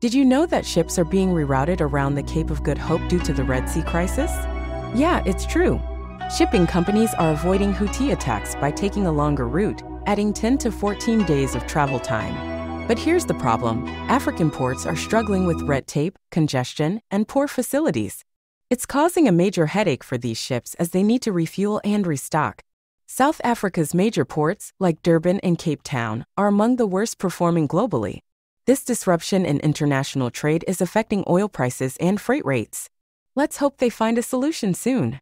Did you know that ships are being rerouted around the Cape of Good Hope due to the Red Sea crisis? Yeah, it's true. Shipping companies are avoiding Houthi attacks by taking a longer route, adding 10 to 14 days of travel time. But here's the problem African ports are struggling with red tape, congestion, and poor facilities. It's causing a major headache for these ships as they need to refuel and restock. South Africa's major ports, like Durban and Cape Town, are among the worst performing globally. This disruption in international trade is affecting oil prices and freight rates. Let's hope they find a solution soon.